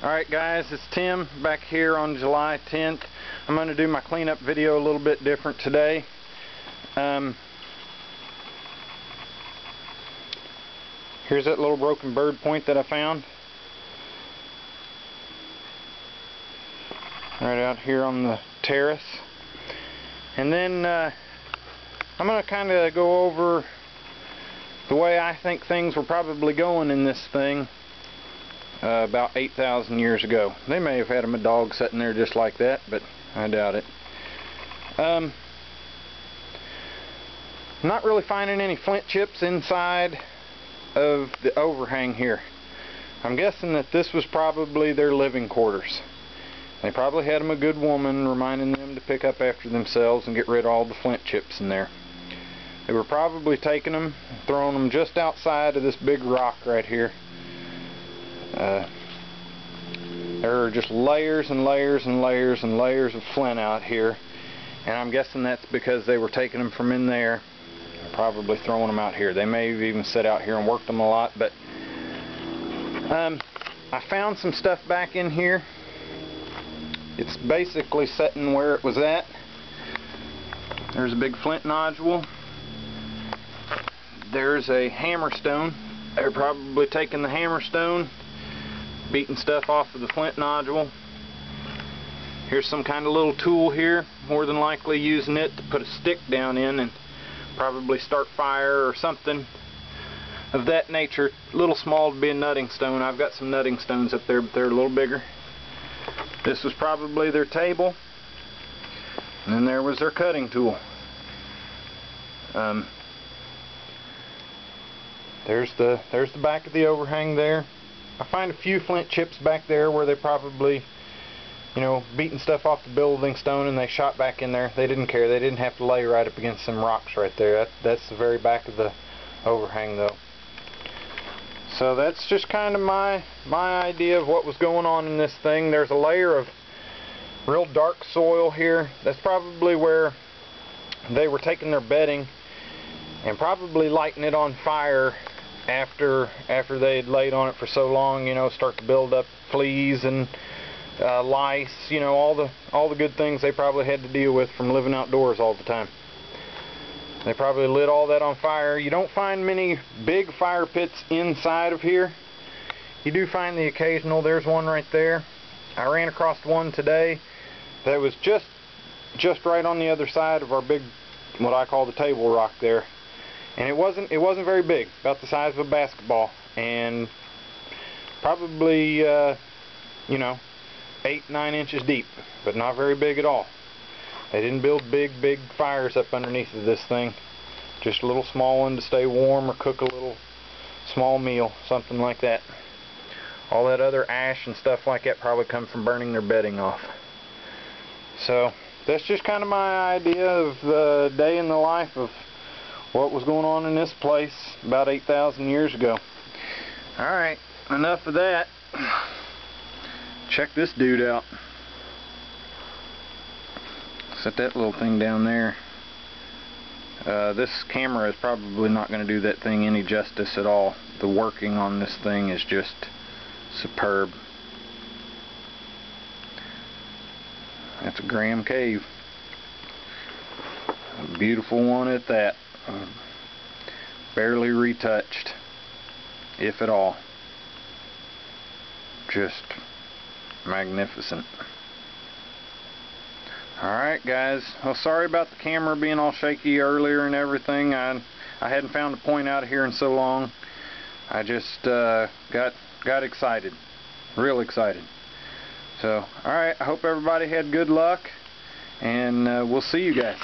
Alright guys, it's Tim back here on July 10th. I'm going to do my cleanup video a little bit different today. Um, here's that little broken bird point that I found. Right out here on the terrace. And then uh, I'm going to kind of go over the way I think things were probably going in this thing uh, about 8,000 years ago. They may have had them a dog sitting there just like that, but I doubt it. Um, not really finding any flint chips inside of the overhang here. I'm guessing that this was probably their living quarters. They probably had them a good woman reminding them to pick up after themselves and get rid of all the flint chips in there. They were probably taking them, throwing them just outside of this big rock right here uh, there are just layers and layers and layers and layers of flint out here. And I'm guessing that's because they were taking them from in there probably throwing them out here. They may have even set out here and worked them a lot but um, I found some stuff back in here. It's basically setting where it was at. There's a big flint nodule. There's a hammerstone they're probably taking the hammerstone beating stuff off of the flint nodule. Here's some kind of little tool here, more than likely using it to put a stick down in and probably start fire or something of that nature. A little small to be a nutting stone. I've got some nutting stones up there, but they're a little bigger. This was probably their table. And then there was their cutting tool. Um, there's the there's the back of the overhang there. I find a few flint chips back there where they probably, you know, beaten stuff off the building stone and they shot back in there. They didn't care. They didn't have to lay right up against some rocks right there. That, that's the very back of the overhang though. So that's just kind of my my idea of what was going on in this thing. There's a layer of real dark soil here. That's probably where they were taking their bedding and probably lighting it on fire after after they had laid on it for so long, you know, start to build up fleas and uh, lice, you know, all the all the good things they probably had to deal with from living outdoors all the time. They probably lit all that on fire. You don't find many big fire pits inside of here. You do find the occasional. There's one right there. I ran across one today that was just just right on the other side of our big, what I call the table rock there and it wasn't it wasn't very big about the size of a basketball. And probably uh, you know eight nine inches deep but not very big at all. They didn't build big big fires up underneath of this thing. Just a little small one to stay warm or cook a little small meal something like that. All that other ash and stuff like that probably come from burning their bedding off. So that's just kind of my idea of the day in the life of what was going on in this place about 8,000 years ago. Alright, enough of that. Check this dude out. Set that little thing down there. Uh, this camera is probably not going to do that thing any justice at all. The working on this thing is just superb. That's a Graham Cave. A beautiful one at that barely retouched if at all. Just magnificent. Alright guys. Well sorry about the camera being all shaky earlier and everything. I, I hadn't found a point out here in so long. I just uh, got got excited. Real excited. So alright I hope everybody had good luck and uh, we'll see you guys